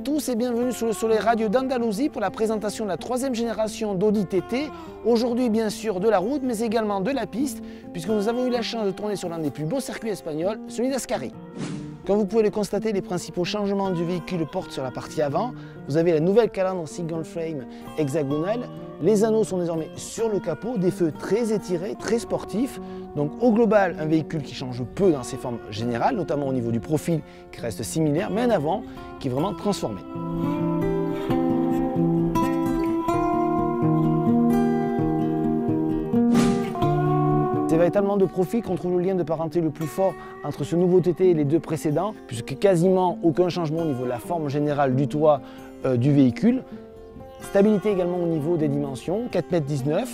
tous et bienvenue sous le soleil radio d'Andalousie pour la présentation de la troisième génération d'Audi TT. Aujourd'hui bien sûr de la route mais également de la piste puisque nous avons eu la chance de tourner sur l'un des plus beaux circuits espagnols, celui d'Ascari. Comme vous pouvez le constater, les principaux changements du véhicule portent sur la partie avant. Vous avez la nouvelle calandre single frame hexagonale. Les anneaux sont désormais sur le capot, des feux très étirés, très sportifs. Donc au global, un véhicule qui change peu dans ses formes générales, notamment au niveau du profil qui reste similaire, mais un avant qui est vraiment transformé. C'est véritablement de profit qu'on trouve le lien de parenté le plus fort entre ce nouveau TT et les deux précédents, puisque quasiment aucun changement au niveau de la forme générale du toit euh, du véhicule. Stabilité également au niveau des dimensions, 4,19 m.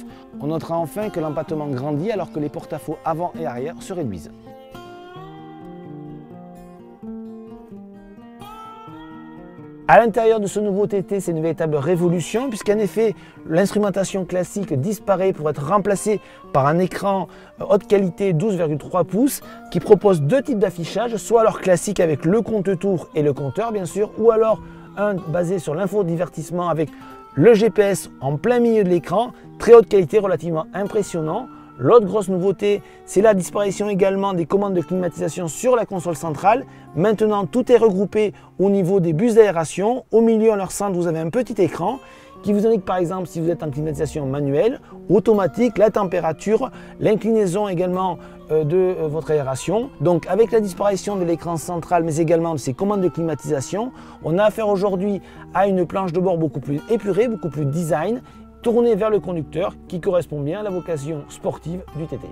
On notera enfin que l'empattement grandit alors que les porte-à-faux avant et arrière se réduisent. À l'intérieur de ce nouveau TT, c'est une véritable révolution puisqu'en effet, l'instrumentation classique disparaît pour être remplacée par un écran euh, haute qualité 12,3 pouces qui propose deux types d'affichage, soit alors classique avec le compte-tour et le compteur bien sûr, ou alors un basé sur l'infodivertissement avec le GPS en plein milieu de l'écran, très haute qualité, relativement impressionnant. L'autre grosse nouveauté, c'est la disparition également des commandes de climatisation sur la console centrale. Maintenant, tout est regroupé au niveau des bus d'aération. Au milieu, en leur centre, vous avez un petit écran qui vous indique par exemple si vous êtes en climatisation manuelle, automatique, la température, l'inclinaison également euh, de euh, votre aération. Donc avec la disparition de l'écran central mais également de ces commandes de climatisation, on a affaire aujourd'hui à une planche de bord beaucoup plus épurée, beaucoup plus design, tournée vers le conducteur qui correspond bien à la vocation sportive du TT.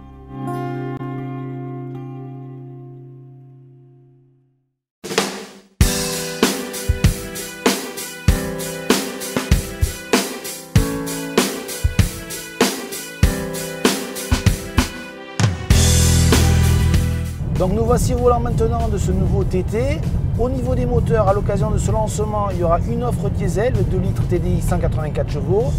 Donc nous voici roulant maintenant de ce nouveau TT. Au niveau des moteurs, à l'occasion de ce lancement, il y aura une offre diesel, le 2 litres TDI 184 chevaux,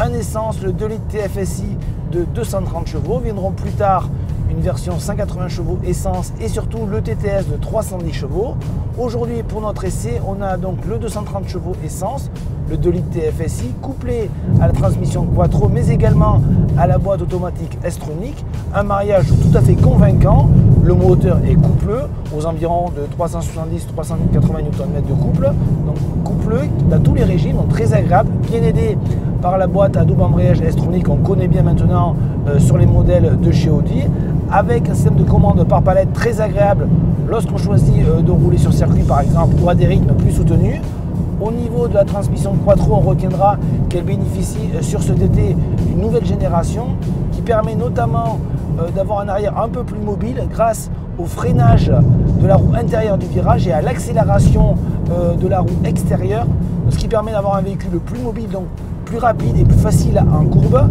un essence, le 2 litres TFSI de 230 chevaux. Viendront plus tard une version 180 chevaux essence et surtout le TTS de 310 chevaux. Aujourd'hui, pour notre essai, on a donc le 230 chevaux essence, le 2 litres TFSI, couplé à la transmission Quattro, mais également à la boîte automatique S-Tronic. Un mariage tout à fait convaincant. Le moteur est coupleux, aux environs de 370-380 Nm de couple. Donc coupleux dans tous les régimes, donc très agréable, bien aidé par la boîte à double embrayage S-Tronic qu'on connaît bien maintenant euh, sur les modèles de chez Audi, avec un système de commande par palette très agréable lorsqu'on choisit euh, de rouler sur circuit par exemple ou à des rythmes plus soutenus. Au niveau de la transmission Quattro, on retiendra qu'elle bénéficie euh, sur ce DT d'une nouvelle génération qui permet notamment d'avoir un arrière un peu plus mobile grâce au freinage de la roue intérieure du virage et à l'accélération de la roue extérieure, ce qui permet d'avoir un véhicule plus mobile, donc plus rapide et plus facile en courbe.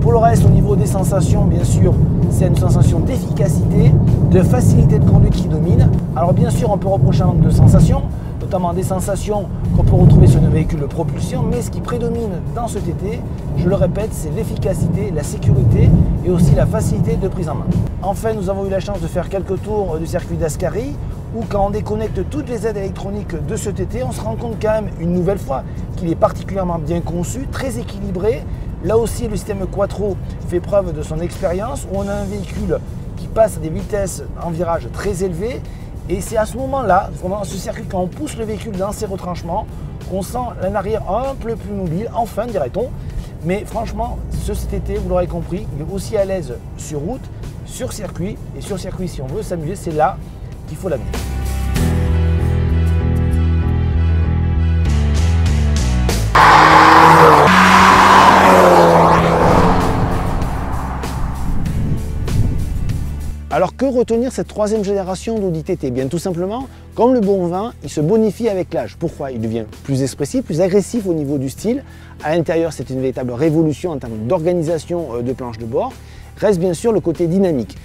Pour le reste, au niveau des sensations, bien sûr, c'est une sensation d'efficacité, de facilité de conduite qui domine. Alors bien sûr, on peut reprocher un manque de sensations, notamment des sensations qu'on peut retrouver sur nos véhicules de propulsion, mais ce qui prédomine dans ce TT, je le répète, c'est l'efficacité, la sécurité et aussi la facilité de prise en main. Enfin, nous avons eu la chance de faire quelques tours du circuit d'Ascari, où quand on déconnecte toutes les aides électroniques de ce TT, on se rend compte quand même une nouvelle fois qu'il est particulièrement bien conçu, très équilibré. Là aussi, le système Quattro fait preuve de son expérience, on a un véhicule qui passe à des vitesses en virage très élevées et c'est à ce moment-là, dans ce circuit, quand on pousse le véhicule dans ses retranchements, qu'on sent un arrière un peu plus mobile, enfin dirait-on. Mais franchement, ce TT, vous l'aurez compris, il est aussi à l'aise sur route, sur circuit. Et sur circuit, si on veut s'amuser, c'est là qu'il faut l'amener. Alors que retenir cette troisième génération d'Audi TT Bien tout simplement, comme le bon vin, il se bonifie avec l'âge. Pourquoi? Il devient plus expressif, plus agressif au niveau du style. À l'intérieur, c'est une véritable révolution en termes d'organisation euh, de planches de bord. Reste bien sûr le côté dynamique.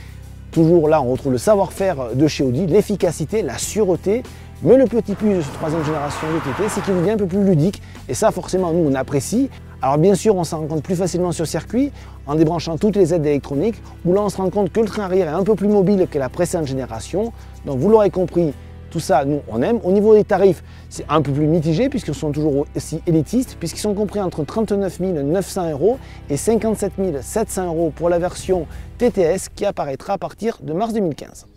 Toujours là, on retrouve le savoir-faire de chez Audi, l'efficacité, la sûreté. Mais le petit plus de cette troisième génération de TT, c'est qu'il devient un peu plus ludique. Et ça, forcément, nous, on apprécie. Alors bien sûr, on s'en rend compte plus facilement sur circuit en débranchant toutes les aides électroniques, où là on se rend compte que le train arrière est un peu plus mobile que la précédente génération. Donc vous l'aurez compris, Tout ça, nous, on aime. Au niveau des tarifs, c'est un peu plus mitigé puisqu'ils sont toujours aussi élitistes, puisqu'ils sont compris entre 39 900 euros et 57 700 euros pour la version TTS qui apparaîtra à partir de mars 2015.